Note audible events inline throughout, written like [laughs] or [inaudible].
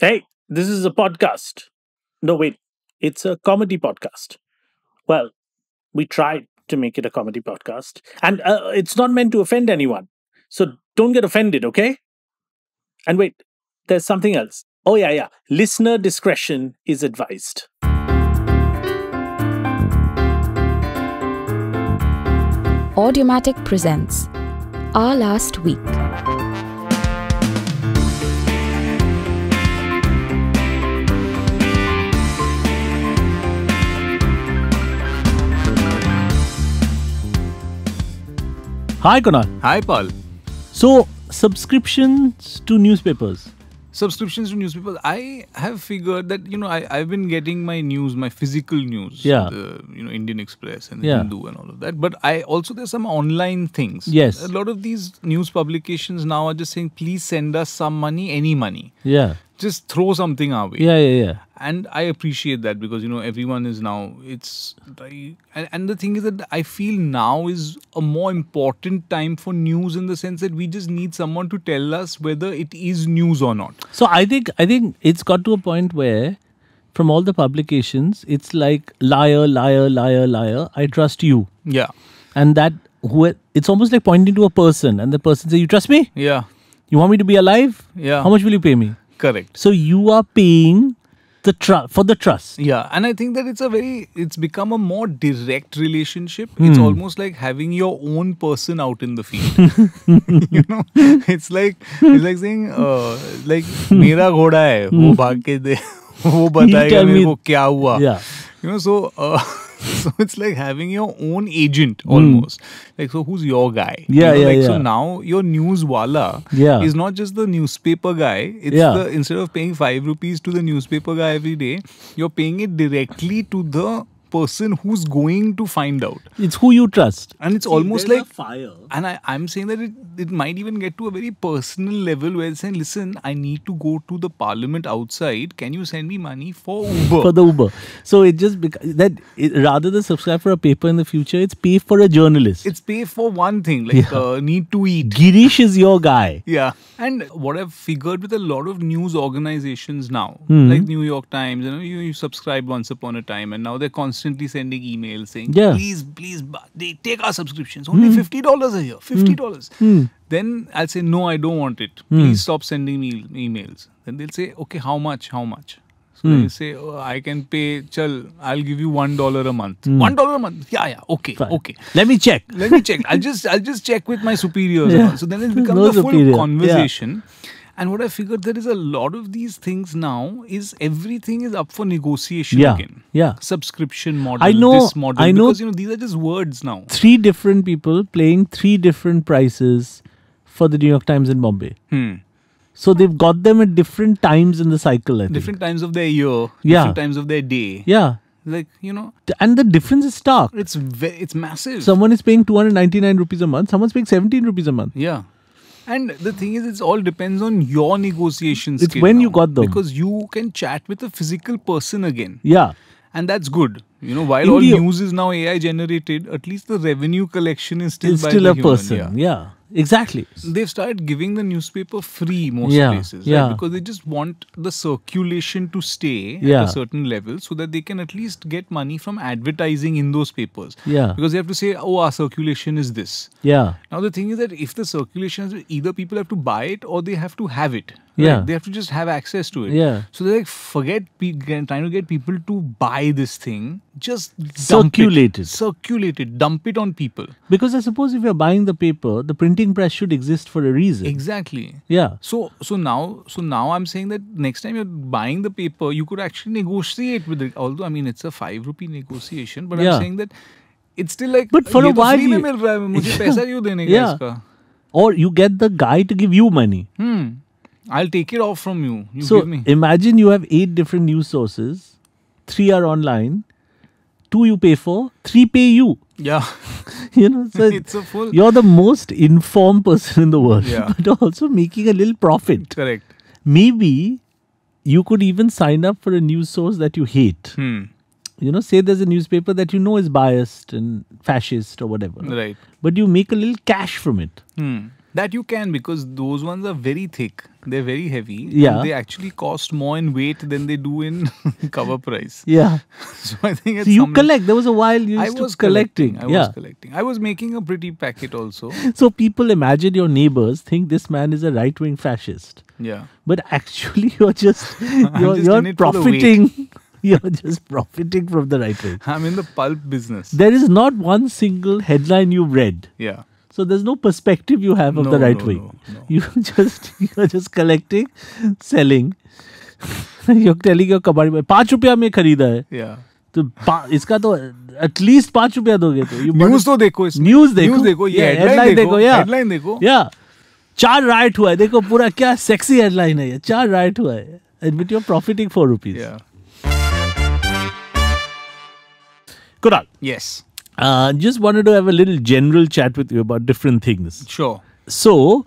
Hey, this is a podcast. No, wait, it's a comedy podcast. Well, we tried to make it a comedy podcast, and uh, it's not meant to offend anyone. So don't get offended, okay? And wait, there's something else. Oh, yeah, yeah. Listener discretion is advised. Audiomatic presents Our Last Week. Hi, Kunaal. Hi, Paul. So, subscriptions to newspapers. Subscriptions to newspapers. I have figured that you know I I've been getting my news, my physical news, Yeah. the you know Indian Express and the Yeah. Hindu and all of that. But I also there's some online things. Yes. a lot of these news publications now are just saying, please send us some money, any money, Yeah. Just throw something our way. Yeah, yeah, yeah. and I appreciate that because you know everyone is now it's and, and the thing is that I feel now is a more important time for news in the sense that we just need someone to tell us whether it is news or not. So I think I think it's got to a point where from all the publications, it's like liar, liar, liar, liar. I trust you. Yeah, And that who it's almost like pointing to a person and the person says, You trust me? yeah, You want me to be alive? Yeah. How much will you pay me? correct. So you are paying the tru- for the trust. Yeah, and I think that it's a very it's become a more direct relationship. It's Hmm. almost like having your own person out in the field. [laughs] [laughs] you know, it's like it's like saying uh, like मेरा घोड़ा है वो भाग के दे वो बताएगा [laughs] Hmm. tell मेरे me- को क्या हुआ. Yeah. You know, so uh, [laughs] so it's like having your own agent Hmm. almost. Like, so who's your guy? You Yeah, know, yeah, like, So now your news wala Yeah. is not just the newspaper guy. It's Yeah. the instead of paying five rupees to the newspaper guy every day, you're paying it directly to the person who's going to find out. It's who you trust. And it's almost like fire. and I, I'm saying that it, it might even get to a very personal level where it's saying, listen, I need to go to the parliament outside. Can you send me money for Uber? For the Uber. So it just bec- that it, rather than subscribe for a paper in the future, it's pay for a journalist. it's pay for one thing, like uh, need to eat. Girish is your guy. Yeah. And what I've figured with a lot of news organizations now, Hmm. like New York Times, you know, you, you subscribed once upon a time, and now they're constantly sending emails saying, Yeah. Hmm. please, please, they take our subscriptions. Only $50 a year. $50. Then I'll say, no, I don't want it. Hmm. Please stop sending me emails. Then they'll say, okay, how much? How much? So Hmm. they say, oh, I can pay, chal, I'll give you $1 a month. $1 a month? Yeah, yeah, okay, Hmm. Fine. okay. Let me check. Let me check. I'll just I'll just check with my superiors. [laughs] all. So then it [laughs] becomes No a full superior. Yeah. And what I figured there is a lot of these things now is everything is up for negotiation Yeah, again. yeah. Subscription model. I know- This model. I know- because you know these are just words now. Three different people playing three different prices for the New York Times in Bombay. Hmm. So they've got them at different times in the cycle, I think. Different times of their year. Yeah. Different times of their day. Yeah. Like you know, And the difference is stark. it's it's massive. Someone is paying 299 rupees a month, someone's paying 17 rupees a month. Yeah. And the thing is, it's all depends on your negotiation It's when you got them. Because you can chat with a physical person again. Yeah. and that's good. You know, while In all news is now AI generated, at least the revenue collection is still It's by still a human, person. yeah. Yeah. Exactly. They've started giving the newspaper free most Yeah, places, yeah. right? Because they just want the circulation to stay Yeah. at a certain level so that they can at least get money from advertising in those papers. Yeah. Because they have to say, oh, our circulation is this. Yeah. Now the thing is that if the circulation is either people have to buy it or they have to have it. right? Yeah. They have to just have access to it. Yeah. So they like forget pe- trying to get people to buy this thing. Just Circulate it. Circulate it. Dump it on people. Because I suppose if you're buying the paper, the printing press should exist for a reason. Exactly. Yeah. So so now so now I'm saying that next time you're buying the paper, you could actually negotiate with it. Although I mean it's a five rupee negotiation, but Yeah. I'm saying that it's still like But for ये a तो while free में you- मिल रहा है मुझे [laughs] पैसा क्यों देने का Yeah. इसका? Or you get the guy to give you money. Hmm. I'll take it off from you. You so give me. imagine you have eight different news sources, three are online, two you pay for, three pay you. Yeah. [laughs] You know, so it's a full. you're the most informed person in the world, Yeah. [laughs] but also making a little profit. Correct. Maybe you could even sign up for a news source that you hate. Hmm. You know, say there's a newspaper that you know is biased and fascist or whatever, Right. but you make a little cash from it. Hmm. That you can because those ones are very thick. They're very heavy. and Yeah. They actually cost more in weight than they do in [laughs] cover price. Yeah. [laughs] So I think it's So you collect. There was a while you I was to collecting. I yeah. was collecting. I was making a pretty packet also. [laughs] So people imagine your neighbors think this man is a right wing fascist. Yeah. But actually you're just you're, just you're in it for the weight. profiting. You're just profiting from the right wing. I'm in the pulp business. There is not one single headline you've read. yeah. So there's no perspective you have of No, the right no, wing. no, no. You just you're just collecting, selling. you're telling your कबाड़ी पाँच रुपया में खरीदा है Yeah. तो इसका तो at least पाँच रुपया दोगे तो न्यूज़ तो देखो न्यूज़ देखो न्यूज़ देखो ये हेडलाइन देखो yeah. हेडलाइन देखो या चार राइट हुआ है देखो पूरा क्या सेक्सी हेडलाइन है ये चार राइट हुआ है admit your profiting four rupees. Kunal, Yes. Uh, just wanted to have a little general chat with you about different things. Sure. So,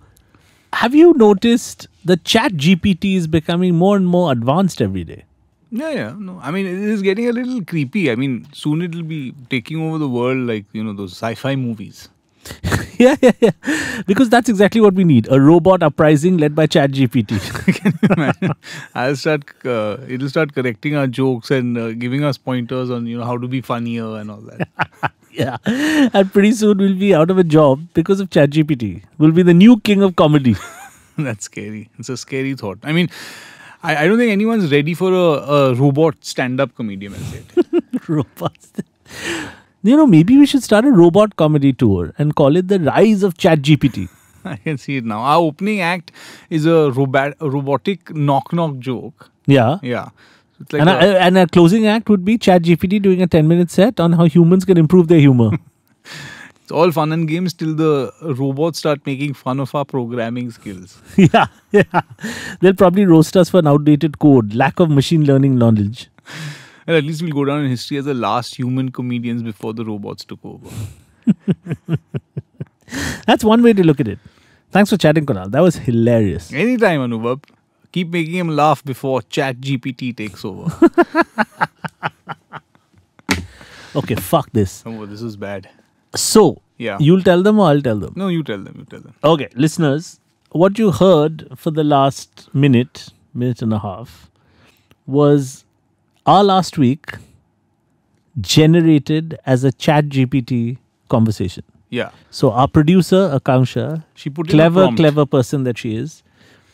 have you noticed the chat GPT is becoming more and more advanced every day? Yeah, yeah. No, I mean, it is getting a little creepy. I mean, soon it'll be taking over the world like, you know, those sci fi movies. [laughs] yeah, yeah, yeah. Because that's exactly what we need a robot uprising led by chat GPT. Man, [laughs] I'll start, uh, it'll start correcting our jokes and uh, giving us pointers on, you know, how to be funnier and all that. [laughs] yeah. And pretty soon we'll be out of a job because of chat GPT. We'll be the new king of comedy. [laughs] That's scary. It's a scary thought. I mean, I, I don't think anyone's ready for a, a robot stand up comedian, I'll say [laughs] it. Robots. You know, maybe we should start a robot comedy tour and call it the rise of chat GPT. [laughs] I can see it now. Our opening act is a, robot, a robotic knock knock joke. Yeah. Yeah. Like And, a- a, and a closing act would be Chat GPT doing a 10 minute set on how humans can improve their humor. [laughs] It's all fun and games till the robots start making fun of our programming skills. [laughs] yeah, yeah. They'll probably roast us for an outdated code, lack of machine learning knowledge. [laughs] And at least we'll go down in history as the last human comedians before the robots took over. That's one way to look at it. Thanks for chatting, Kunaal. That was hilarious. Anytime, Anuvab. Keep making him laugh before Chat GPT takes over. [laughs] Okay, fuck this. oh, this is bad. So, Yeah. you'll tell them or I'll tell them? No, you tell them. You tell them. Okay, listeners, what you heard for the last minute, minute and a half, was our last week generated as a chat GPT conversation. Yeah. So our producer, Akanksha, She put in a clever, clever person that she is,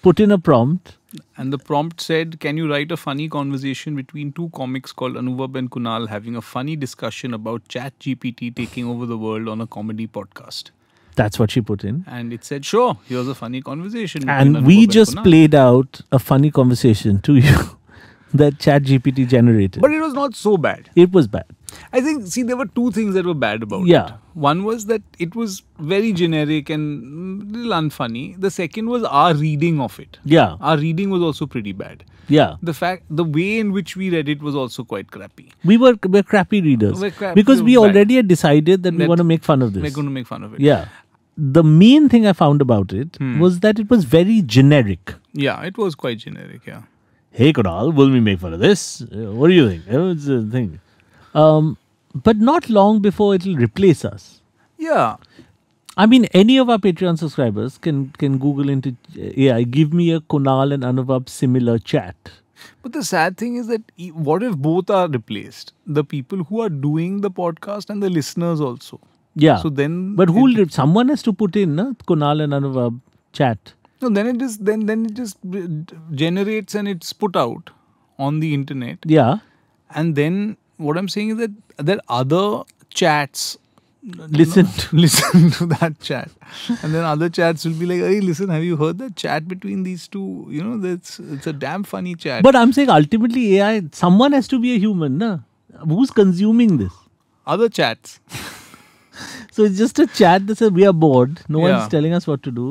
put in a prompt. And the prompt said, Can you write a funny conversation between two comics called Anuvab and Kunaal having a funny discussion about Chat GPT taking over the world on a comedy podcast? That's what she put in. And it said, Sure, here's a funny conversation. And we and just Kunaal." played out a funny conversation to you [laughs] that chat GPT generated. But it was not so bad. it was bad. I think, see, there were two things that were bad about Yeah. it. One was that it was very generic and little unfunny. The second was our reading of it. Yeah. Our reading was also pretty bad. Yeah. The fact, the way in which we read it was also quite crappy. We were, we're crappy readers. We're crap- because we bad. already had decided that we That want to make fun of this. We're going to make fun of it. Yeah. The main thing I found about it Hmm. was that it was very generic. Yeah, it was quite generic. Yeah. Hey, Kunaal, will we make fun of this? What do you think? Uh, It's a thing. Um, but not long before it'll replace us. Yeah. I mean, any of our Patreon subscribers can can Google into yeah, Give me a Kunaal and Anuvab similar chat. But the sad thing is that what if both are replaced? The people who are doing the podcast and the listeners also. Yeah. So then, but who? it- will someone has to put in na, Kunaal and Anuvab chat. No, then it just then then it just generates and it's put out on the internet. Yeah. And then what I'm saying is that there are other chats Listen to [laughs] listen to that chat, and then other chats will be like, "Hey, listen, have you heard that chat between these two? You know, that's it's a damn funny chat." But I'm saying ultimately AI, someone has to be a human, na? Who's consuming this? other chats, [laughs] So it's just a chat that says we are bored. No Yeah. one's telling us what to do.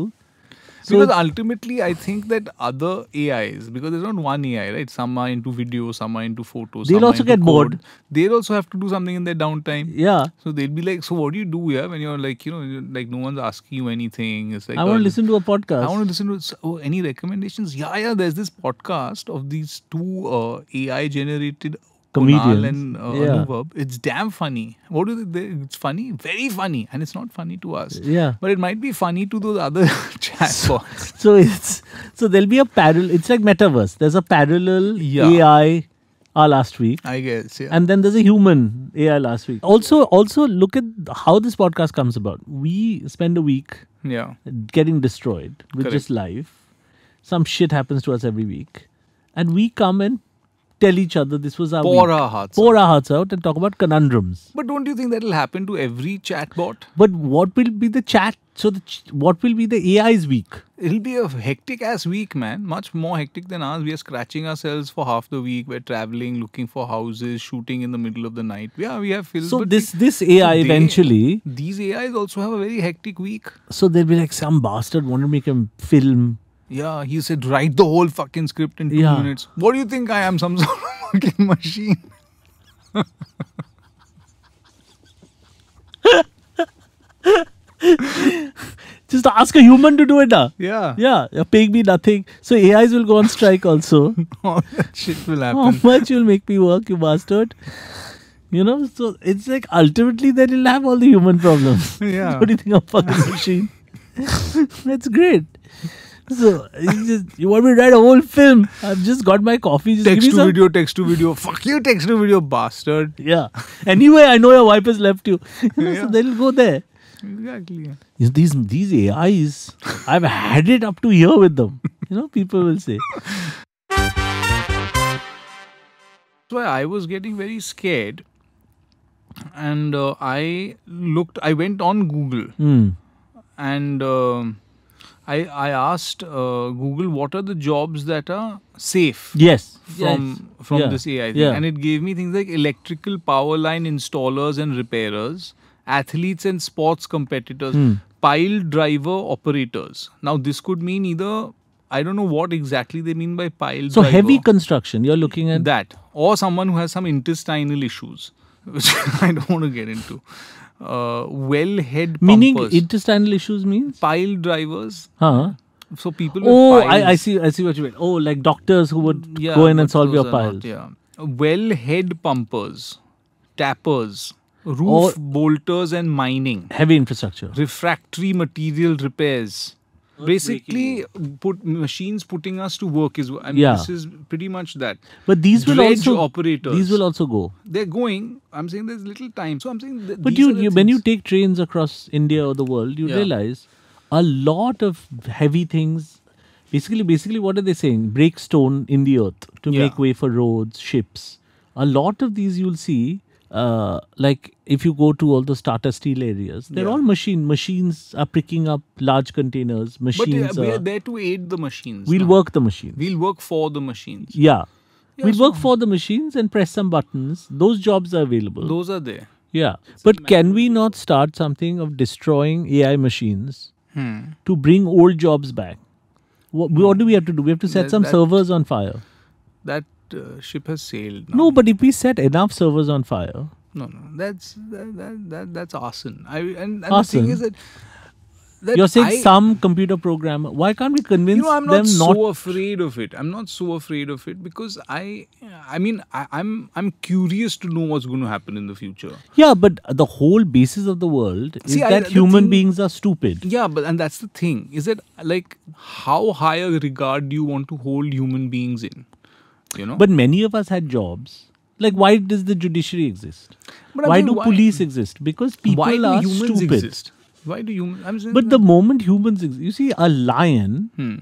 So because ultimately, I think that other AIs, because there's not one AI, right? Some are into video, some are into photos. They'll some are also get bored. They'll also have to do something in their downtime. yeah, So they'll be like, "So what do you do here?" When you're like, you know, like no one's asking you anything. It's like I want to listen to a podcast. I want to listen to oh, any recommendations. Yeah, yeah. There's this podcast of these two uh, AI generated comedians. and uh, yeah. Anuvab. It's damn funny. What do they, they? It's funny, very funny, and it's not funny to us. Yeah. But it might be funny to those other [laughs] chatbots. [laughs] So it's so there'll be a parallel. It's like metaverse. There's a parallel Yeah. AI uh, last week, I guess. Yeah. and then there's a human AI last week. Also, also look at how this podcast comes about. We spend a week yeah. getting destroyed with Correct. just life. Some shit happens to us every week, and we come and tell each other this was our Pour week. our hearts. pour our hearts out and talk about conundrums. But don't you think that'll happen to every chatbot? But what will be the chat? So the ch- what will be the AI's week? It'll be a hectic ass week, man. Much more hectic than ours. We are scratching ourselves for half the week. We're traveling, looking for houses, shooting in the middle of the night. Yeah, we have films. So this this AI they- eventually. these AIs also have a very hectic week. So they'll be like some bastard want to make a film. Yeah, he said write the whole fucking script in two Yeah. minutes. What do you think I am? Some [laughs] sort of fucking machine? [laughs] Just ask a human to do it now. Yeah. Yeah, you're paying me nothing. So AIs will go on strike also. [laughs] All that shit will happen. How much you'll make me work, you bastard? You know, so it's like ultimately then you'll have all the human problems. Yeah. what do you think of fucking machine? That's great. So just, you want me to write a whole film? I've just got my coffee. Just give Text me to some. video, text to video. Fuck you, text to video, bastard. Yeah. Anyway, I know your wife has left you. [laughs] You know, Yeah. So they'll go there. Exactly. You know, these these AIs, I've had it up to here with them. You know, people will say. That's why I was getting very scared. And uh, I looked, I went on Google Hmm. and um I, I asked uh, Google what are the jobs that are safe Yes. from yes. from Yeah. this AI thing. Yeah. And it gave me things like electrical power line installers and repairers, athletes and sports competitors, Hmm. pile driver operators. Now this could mean either I don't know what exactly they mean by pile So driver. heavy construction. You're looking at that or someone who has some intestinal issues, [laughs] which I don't want to get into. Uh, well head meaning pumpers, intestinal issues means. pile drivers. Huh? So people. With Oh, piles, I, I see. I see what you mean. Oh, like doctors who would Yeah, go in and solve your are not- piles. yeah. Well head pumpers, tappers, roof Or- bolters and mining, Heavy infrastructure. refractory material repairs. Basically, put machines putting us to work is. I mean, Yeah. this is pretty much that. But these will Dredge also operators. these will also go. They're going. I'm saying there's little time. So I'm saying. Th- But you, you when you take trains across India or the world, you Yeah. realize a lot of heavy things. Basically, basically, what are they saying? Break stone in the earth to Yeah. make way for roads, ships. A lot of these you'll see. Uh, like if you go to all the Tata Steel areas, they're Yeah. all machine. Machines are picking up large containers. But uh, Machines we're there to aid the machines. We'll now. work the machines. We'll work for the machines. yeah. Yeah, we'll work for the machines and press some buttons. Those jobs are available. Those are there. Yeah. But can we not start something of destroying AI machines Hmm. to bring old jobs back? What, what do we have to do? We have to set That- some that- servers on fire. That uh, ship has sailed. Now. No, but if we set enough servers on fire, no, no. That's that, that, that that's arson. I and, and the thing is that, that you're saying I, some computer programmer. Why can't we convince You know, I'm them not not? so afraid of it. I'm not so afraid of it because I, I mean, I, I'm I'm curious to know what's going to happen in the future. yeah, but the whole basis of the world is See, that the human thing- beings are stupid. Yeah, but and that's the thing. Is that like how high a regard do you want to hold human beings in? You know. But many of us had jobs. Like, why does the judiciary exist? But why do why- police exist? Because people why do are humans stupid. exist? Why do humans? But the moment humans, ex- you see, a lion Hmm.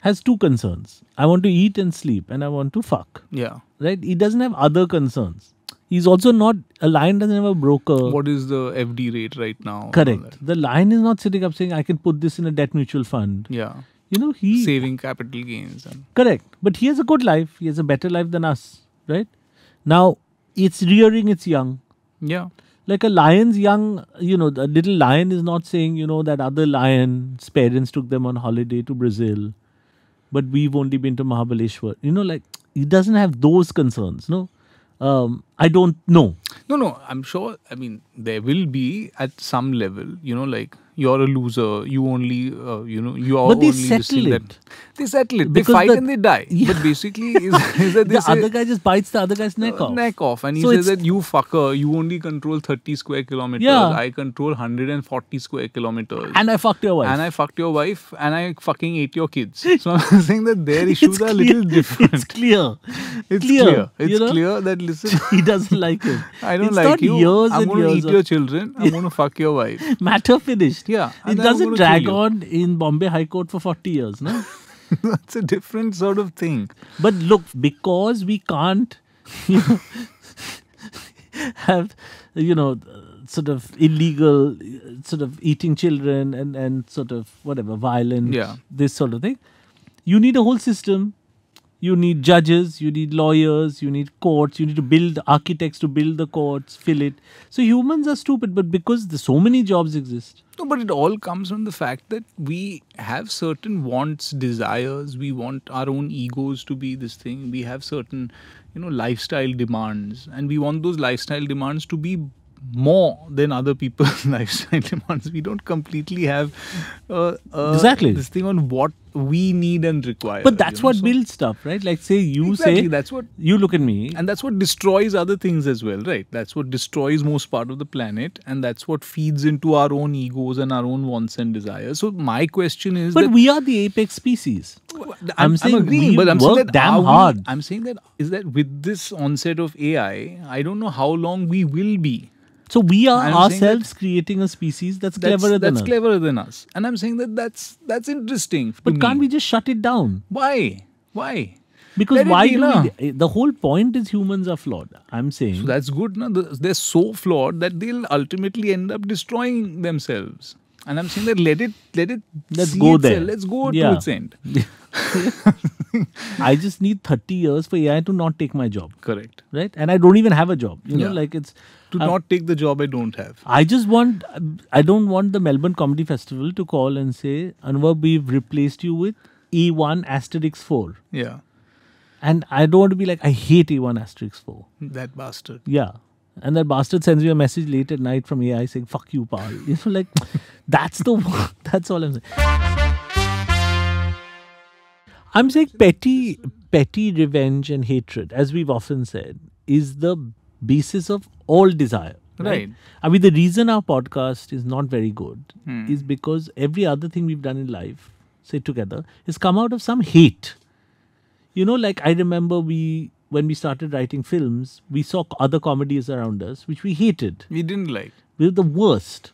has two concerns. I want to eat and sleep, and I want to fuck. yeah. Right? He doesn't have other concerns. He's also not a lion. Doesn't have a broker. What is the FD rate right now? Correct. The lion is not sitting up saying, "I can put this in a debt mutual fund." Yeah. You know, he Saving capital gains and correct. But he has a good life. He has a better life than us. Right? Now, it's rearing its young. yeah. like a lion's young, you know, the little lion is not saying, you know, that other lion's parents took them on holiday to Brazil, but we've only been to Mahabaleshwar. You know, like he doesn't have those concerns. No, um, I don't know. No, no. I'm sure. I mean, there will be at some level. You know, like you're a loser. You only, uh, you know, you are But they only settle it. That, they settle it. They Because fight the- and they die. [laughs] Yeah. But basically, is, is that they the say, other guy just bites the other guy's neck uh, off. neck off, and he So says that you fucker, you only control 30 square kilometers. Yeah. I control 140 square kilometers. And I fucked your wife. And I fucked your wife, and I fucking ate your kids. [laughs] So I'm [laughs] saying that their issues It's are a little different. It's clear. It's clear, clear. It's you know? clear that listen, he doesn't like him. I don't it's like you. Years I'm going to eat of- your children. I'm going to fuck your wife. Matter finished. Yeah, It doesn't drag on in Bombay High Court for 40 years, no? [laughs] That's a different sort of thing. But look, because we can't, [laughs] you know, have, you know, sort of illegal, sort of eating children and, and sort of whatever, violent, Yeah. this sort of thing, you need a whole system. You need judges, you need lawyers, you need courts, you need to build architects to build the courts, fill it. So humans are stupid, but because the, so many jobs exist. No, but it all comes from the fact that we have certain wants, desires. We want our own egos to be this thing. We have certain, you know, lifestyle demands, and we want those lifestyle demands to be more than other people's [laughs] lifestyle demands. We don't completely have uh, uh, Exactly. this thing on what we need and require. But that's you know, what so- builds stuff, right? Like say you Exactly, say that's what you look at me and that's what destroys other things as well right that's what destroys most part of the planet and that's what feeds into our own egos and our own wants and desires so my question is But we are the apex species. I'm, saying agreeing, but I'm saying that damn are we- I'm saying that is that with this onset of AI, I don't know how long we will be. So we are ourselves creating a species that's, That's, cleverer than that's us. cleverer than us, and I'm saying that that's that's interesting. But can't me. we just shut it down? Why? Why? Because Let why be, do na. we? The whole point is humans are flawed. I'm saying. So that's good. No? They're so flawed that they'll ultimately end up destroying themselves. And I'm saying that let it let it Let's go itself. there. Let's go Yeah. to its end. [laughs] I just need 30 years for AI to not take my job, Correct. right? And I don't even have a job. You know, like it's. To Uh, not take the job I don't have. I just want. I don't want the Melbourne Comedy Festival to call and say, Anwar, we've replaced you with E1 asterisk 4. Yeah. And I don't want to be like, I hate E1 asterisk 4. That bastard. Yeah. And that bastard sends you a message late at night from AI saying, fuck you, pal. You know, like, that's the, [laughs] that's all I'm saying. I'm saying petty, petty revenge and hatred, as we've often said, is the basis of all desire. Right. I mean, the reason our podcast is not very good Hmm. is because every other thing we've done in life, say together, has come out of some hate. You know, like I remember we, when we started writing films, we saw other comedies around us which we hated. We didn't like. We were the worst.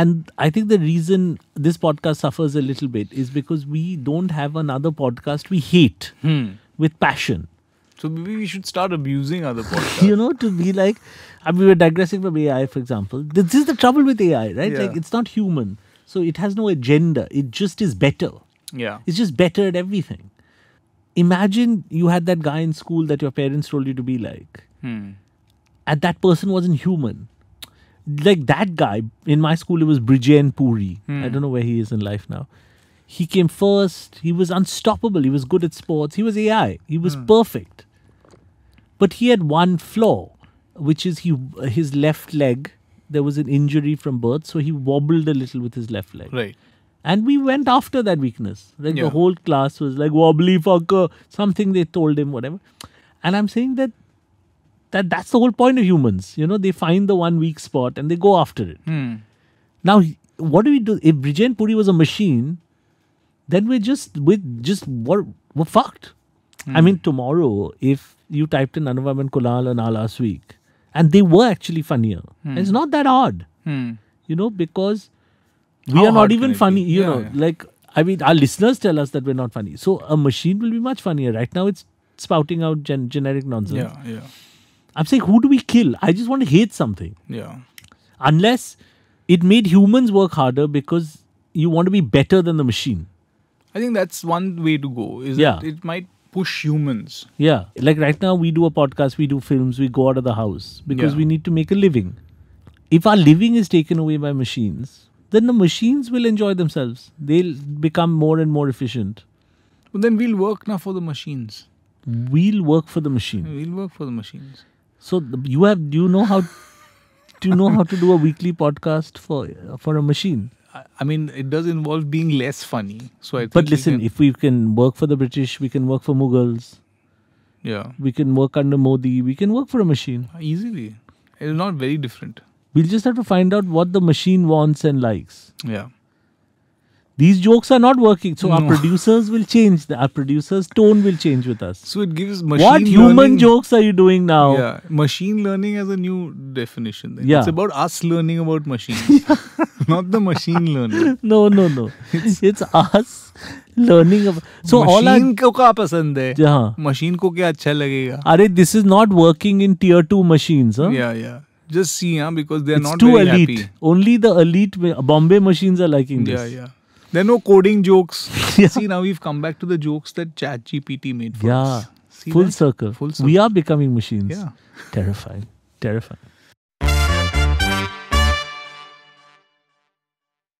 And I think the reason this podcast suffers a little bit is because we don't have another podcast we hate Hmm. with passion. So maybe we should start abusing other [laughs] podcasts. you know, to be like, I mean, we were digressing from AI, for example. This is the trouble with AI, right? Like, it's not human. So it has no agenda. It just is better. yeah. It's just better at everything. Imagine you had that guy in school that your parents told you to be like, Hmm. and that person wasn't human. Like that guy in my school, it was Brijen Puri. I don't know where he is in life now. He came first. He was unstoppable. He was good at sports. He was AI. He was perfect. But he had one flaw, which is he his left leg. There was an injury from birth, so he wobbled a little with his left leg. Right. And we went after that weakness. Like Yeah. the whole class was like wobbly fucker, something they told him, whatever. And I'm saying that that that's the whole point of humans. You know, they find the one weak spot and they go after it. Hmm. Now, what do we do? If Brijen Puri was a machine, then we're just we just what we're fucked. I mean, tomorrow, if you typed in Anuvab and Kunaal and all last week, and they were actually funnier, it's not that odd, Hmm. you know, because we How are not even funny. You Yeah, know, yeah. like I mean, our listeners tell us that we're not funny. So a machine will be much funnier. Right now, it's spouting out gen- generic nonsense. Yeah. Yeah. I'm saying, who do we kill? I just want to hate something Yeah. unless it made humans work harder because you want to be better than the machine. I think that's one way to go. Is Yeah. that it might push humans. Yeah. Like right now, we do a podcast, we do films, we go out of the house because Yeah. we need to make a living. If our living is taken away by machines, then the machines will enjoy themselves. They'll become more and more efficient. But then we'll work now for the machines. We'll work for the machine. We'll work for the machines. So the, you have. Do you know how? do you know how to do a weekly podcast for for a machine? I- I mean, it does involve being less funny. So I But listen, if we can work for the British, we can work for Mughals, yeah, we can work under Modi, we can work for a machine. easily, it's not very different. We'll just have to find out what the machine wants and likes. Yeah, These jokes are not working, so our No. producers will change. The, our producers' tone will change with us. so it gives machine What human learning- jokes are you doing now? Yeah, machine learning as a new definition. Then. Yeah. It's about us learning about machines, [laughs] not the machine learning. [laughs] No, no, no. it's us learning. About, so all our machine को क्या पसंद है? हाँ. Machine को क्या अच्छा लगेगा? Are this is not working in tier two machines, huh? Yeah, yeah. Just see, huh? because they're it's not too elite. happy. Only the elite Bombay machines are liking Yeah, this. yeah. yeah. There are no coding jokes. [laughs] Yeah. See, now we've come back to the jokes that ChatGPT made for Yeah. us. See Full that? circle. Full circle. We are becoming machines. Yeah. Terrifying. Terrifying.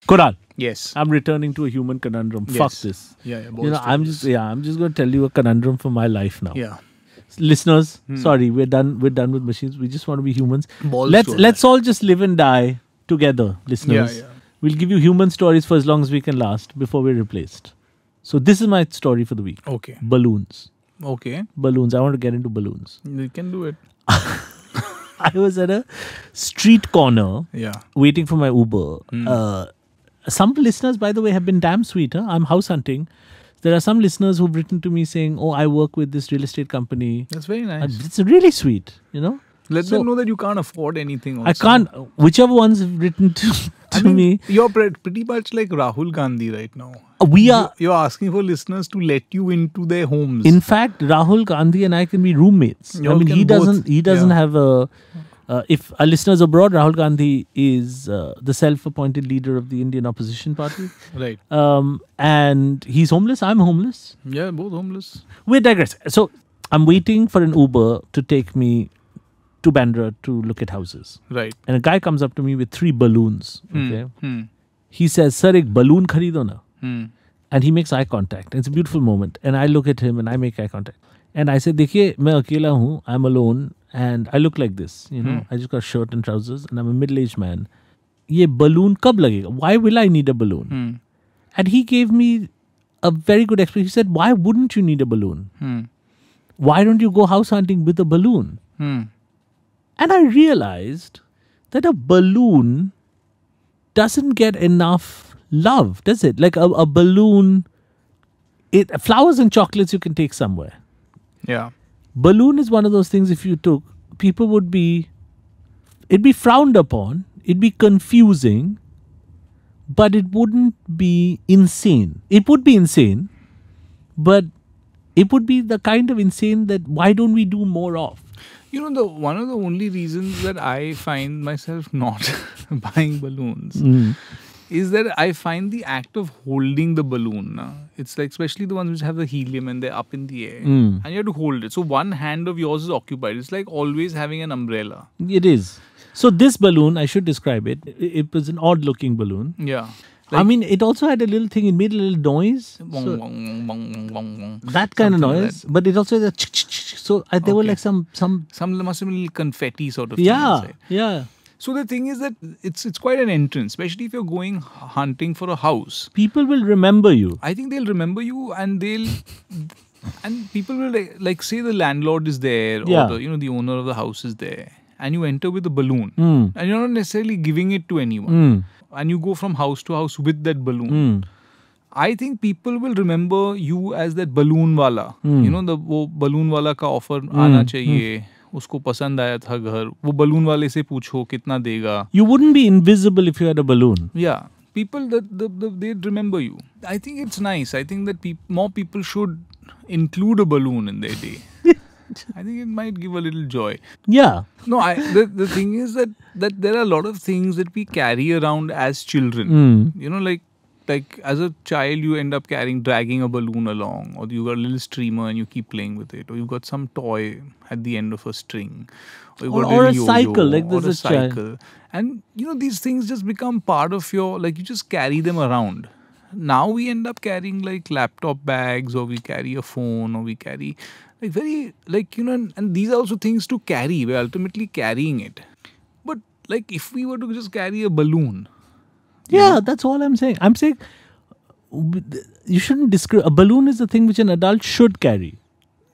Quran. Yes. I'm returning to a human conundrum. Fuck this. Yeah, yeah. You know, I'm just yeah, I'm just going to tell you a conundrum for my life now. Yeah. Listeners, Hmm. sorry, we're done. We're done with machines. We just want to be humans. Balls let's let's all just live and die together, listeners. yeah. We'll give you human stories for as long as we can last before we're replaced. So this is my story for the week. Okay. Balloons. Okay. Balloons. I want to get into balloons. You can do it. [laughs] I was at a street corner Yeah. waiting for my Uber. Hmm. Uh, some listeners, by the way, have been damn sweet. Huh? I'm house hunting. There are some listeners who've written to me saying, "Oh, I work with this real estate company." That's very And nice. it's really sweet, you know. Let so- them know that you can't afford anything. Also. I can't. Whichever ones have written to, I mean, me, You're pretty much like Rahul Gandhi right now. Uh, we are. You- You're asking for listeners to let you into their homes. In fact, Rahul Gandhi and I can be roommates. I Y'all mean, he doesn't. He doesn't yeah. have a. If if our listeners abroad, Rahul Gandhi is uh, the self-appointed leader of the Indian opposition party. [laughs] right. Um, and he's homeless. I'm homeless. Yeah, both homeless. We digress. So I'm waiting for an Uber to take me to Bandra to look at houses. Right. And a guy comes up to me with three balloons. Hmm. Okay. Hmm. He says, "Sir, ek balloon kharido na." Hmm. And he makes eye contact. It's a beautiful moment. And I look at him and I make eye contact. And I say, "Dekhiye, main akela hoon. I'm alone." and I look like this. You know, I just got shirt and trousers and I'm a middle-aged man. ये balloon कब लगेगा? Why will I need a balloon? Hmm. And he gave me a very good explanation. He said, why wouldn't you need a balloon? Hmm. Why don't you go house hunting with a balloon? Hmm. And I realized that a balloon doesn't get enough love, does it? Like a, a balloon, it flowers and chocolates you can take somewhere. Yeah. Balloon is one of those things. If you took, people would be, it'd be frowned upon. It'd be confusing, but it wouldn't be insane. It would be insane, but it would be the kind of insane that why don't we do more of? You know, the one of the only reasons that I find myself not [laughs] buying balloons is that I find the act of holding the balloon. uh, it's like, especially the ones which have the helium and they're up in the air, and you have to hold it. So one hand of yours is occupied. It's like always having an umbrella. It is. So this balloon, I should describe it. It was an odd-looking balloon. Yeah. I mean, it also had a little thing. It made a little noise. Wong, So wong, wong. that kind of Something like noise, but it also had a ch- ch- ch- so uh, there were Okay. like some some Some must have been little confetti sort of thing yeah yeah. So the thing is that it's it's quite an entrance, especially if you're going hunting for a house. People will remember you. I think they'll remember you and they'll and people will like, like say the landlord is there Yeah. or the you know the owner of the house is there and you enter with a balloon Mm. and you're not necessarily giving it to anyone Mm. and you go from house to house with that balloon. Mm. I think people will remember you as that balloon wala. Hmm. You know the वो balloon वाला का offer आना चाहिए उसको पसंद आया था घर वो balloon वाले से पूछो कितना देगा You wouldn't be invisible if you had a balloon. yeah people that the, the, they'd remember you i think it's nice i think that peop- more people should include a balloon in their day i think it might give a little joy Yeah. no i the, the thing is that that there are a lot of things that we carry around as children Mm. you know like like as a child you end up carrying dragging a balloon along or you got a little streamer and you keep playing with it or you've got some toy at the end of a string or, Or- got or a cycle, like there's a a cycle. And you know these things just become part of your like you just carry them around. Now we end up carrying like laptop bags or we carry a phone or we carry like very like you know and, and these are also things to carry. We're ultimately carrying it. But like if we were to just carry a balloon Yeah, know? that's all I'm saying. I'm saying you shouldn't discriminate. A balloon is a thing which an adult should carry.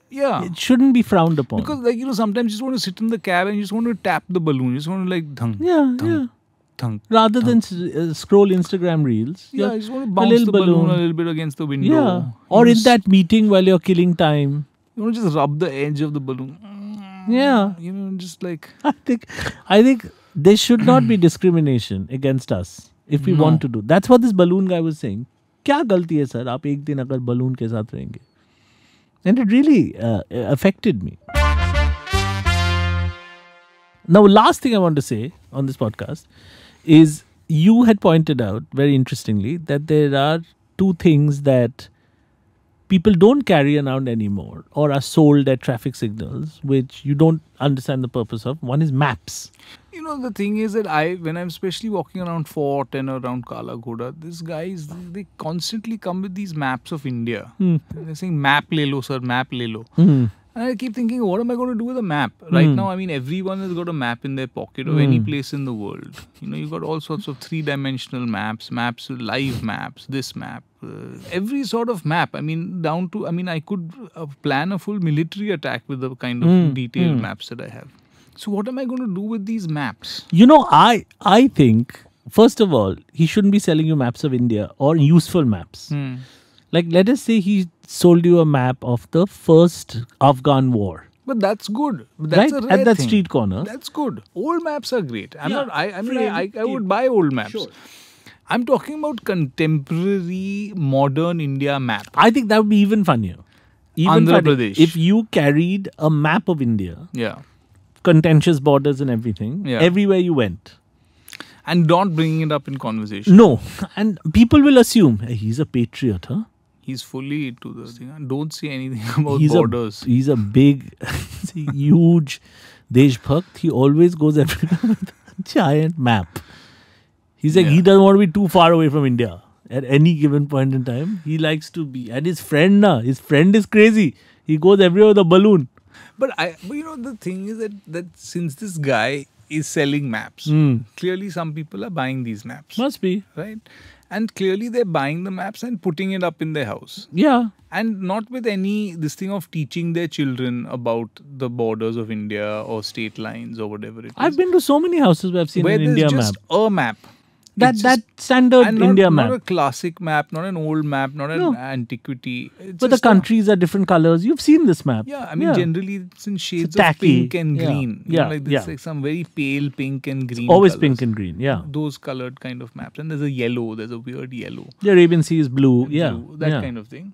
Yeah. It shouldn't be frowned upon. Because like you know, sometimes you just want to sit in the cab and you just want to tap the balloon. You just want to like thunk, yeah, thunk, yeah. thunk. Rather than s- uh, scroll Instagram reels. Yeah, you just want to bounce the balloon. balloon. a little bit against the window. Yeah. You Or in just- that meeting while you're killing time. you want to just rub the edge of the balloon. Yeah. You know, just like [laughs] I think I think there should not be discrimination against us if we want to do. That's what this balloon guy was saying. क्या गलती है sir आप एक दिन अगर balloon के साथ रहेंगे and it really uh, affected me. Now, last thing I want to say on this podcast is you had pointed out very interestingly that there are two things that people don't carry around anymore or are sold at traffic signals which you don't understand the purpose of. One is maps. you know the thing is that I when I'm especially walking around Fort and around Kala Ghoda, these guys they, constantly come with these maps of India. And They're saying map le lo, sir, map le lo. Hmm. And I keep thinking, what am I going to do with a map? Right hmm. now, I mean, everyone has got a map in their pocket of hmm. any place in the world. You know, you've got all sorts of three dimensional maps, maps, live maps, this map, uh, every sort of map. I mean, down to, I mean, I could uh, plan a full military attack with the kind of hmm. detailed maps that I have. So, what am I going to do with these maps? You know, I I think first of all he shouldn't be selling you maps of India or useful maps. Like let us say he sold you a map of the first Afghan war, But that's good. That's right at that thing. street corner. That's good. Old maps are great. I'm Yeah, not. I, I mean, I, I, would buy old maps. Sure. I'm talking about contemporary modern India map. I think that would be even funnier. Even Andhra funny Pradesh. if you carried a map of India, Yeah. contentious borders and everything, Yeah. everywhere you went. And not bringing it up in conversation. No, [laughs] and people will assume "Hey, he's a patriot, huh? He's fully into the thing. And Don't say anything [laughs] about he's borders. a he's a big, [laughs] he's a huge Deshbhakt. He always goes everywhere [laughs] with a giant map. He's like he doesn't want to be too far away from India at any given point in time. He likes to be, and his friend, na, his friend is crazy. He goes everywhere with a balloon. But I, but you know, the thing is that that since this guy is selling maps, Hmm. clearly some people are buying these maps, Must be, right? And clearly they're buying the maps and putting it up in their house. yeah. and not with any this thing of teaching their children about the borders of India or state lines or whatever it is. I've been to so many houses where I've seen where an there's India just map. a map. That It's that standard and not, India not map. a classic map, not an old map, not an No. antiquity. It's but the countries are different colors. You've seen this map. yeah, I mean generally it's in shades tacky. of pink and Yeah. green. You Yeah, know, like this yeah. like some very pale pink and green. Always colours. pink and green. Yeah. Those colored kind of maps, and there's a yellow. There's a weird yellow. The Arabian Sea is blue. Yeah. blue, that yeah. kind of thing.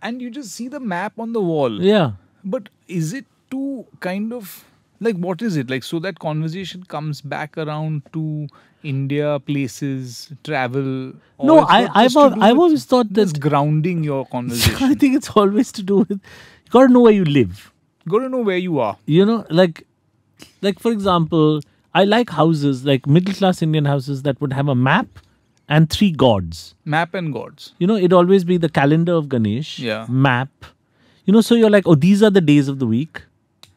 And you just see the map on the wall. Yeah. But is it too kind of like what is it like? So that conversation comes back around to India, places, travel. No, I- I've al- I've always thought that- grounding your [laughs] conversation I think it's always to do with you gotta know where you live. Got to know where you are. You know, like like for example, I like houses, like middle class Indian houses that would have a map and three gods. Map and gods. You know, it'd always be the calendar of Ganesh, Yeah. map. You know, so you're like, oh, these are the days of the week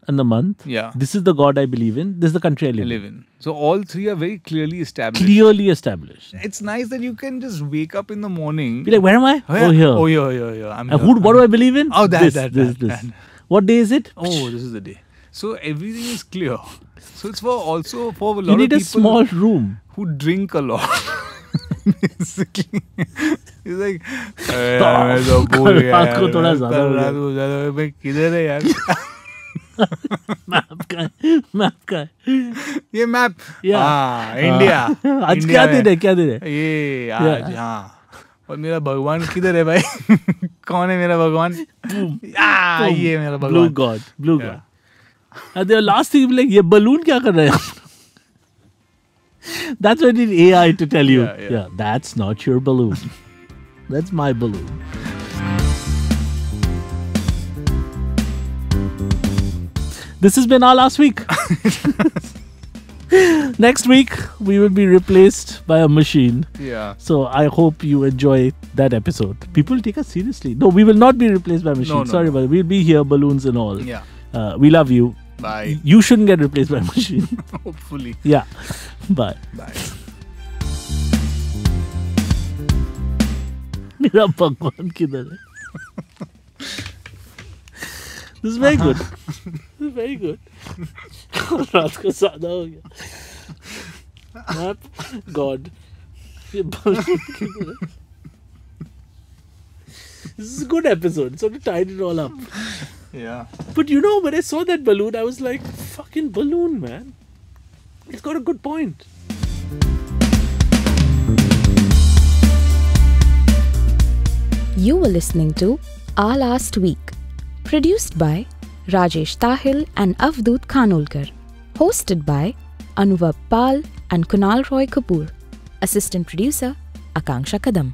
and the month. Yeah. This is the god I believe in. This is the country I I live, live in. So all three are very clearly in. established. Clearly established. It's nice that you can just wake up in the morning. Be like, where am I? Oh, yeah. Oh, here. Oh, yeah, yeah, yeah. I'm And here. who, what do I believe in? Oh, that, this, that, this, that, this. that. What day is it? Oh, this is the day. So everything is clear. So it's for also for a lot you need of a people small room. who drink a lot. [laughs] Basically, it's like [laughs] "अरे यार, मैं तो भूल गया रात को यार, थोड़ा कल ज्यादा हो रात को ज्यादा हो गया। मैं किधर है यार [laughs] मैप का मैप का ये मैप हाँ इंडिया आज क्या दिन है क्या दिन है ये आज हाँ. और मेरा भगवान किधर है भाई? [laughs] कौन है मेरा भगवान? [laughs] Ah, ये मेरा ब्लू गॉड ब्लू गॉड अरे लास्ट थिंग लाइक ये बलून क्या कर रहे हैं? [laughs] That's what I need AI to tell you. Yeah, yeah. yeah, that's not your balloon. that's my balloon. this has been our last week [laughs] next week we will be replaced by a machine yeah so I hope you enjoy that episode. People take us seriously. No, we will not be replaced by machines. no, Sorry, no. but we'll be here, balloons and all. yeah Uh, we love you. bye You shouldn't get replaced by a machine. [laughs] hopefully yeah. Bye. bye [laughs] मेरा भगवान किधर है This is very good. This [laughs] is very good. रात को ज्यादा हो गया Map God. ये भगवान किधर है? This is a good episode. Sort of tied it all up. Yeah. But you know, when I saw that balloon, I was like, fucking balloon, man. It's got a good point. You were listening to Our Last Week, produced by Rajesh Tahil and Avdut Khanolkar, hosted by Anuvab Pal and Kunaal Roy Kapur, assistant producer Akanksha Kadam.